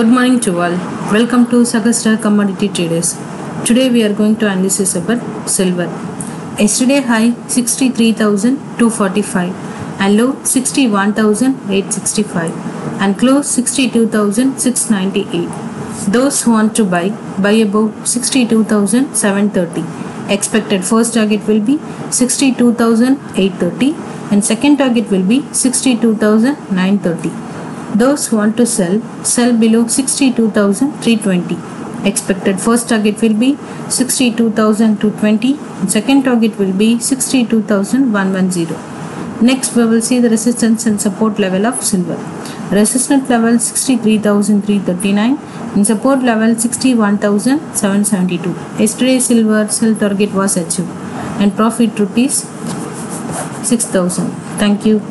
Good morning to all. Welcome to Sahasraa Commodity Traders. Today we are going to analysis about silver. Yesterday high 63,245 and low 61,865 and close 62,698. Those who want to buy, buy above 62,730. Expected first target will be 62,830 and second target will be 62,930. Those who want to sell, sell below 62,320. Expected first target will be 62,220 and second target will be 62,110. Next we will see the resistance and support level of silver. Resistance level 63,339 and support level 61,772. Yesterday silver sell target was achieved and profit rupees 6000. Thank you.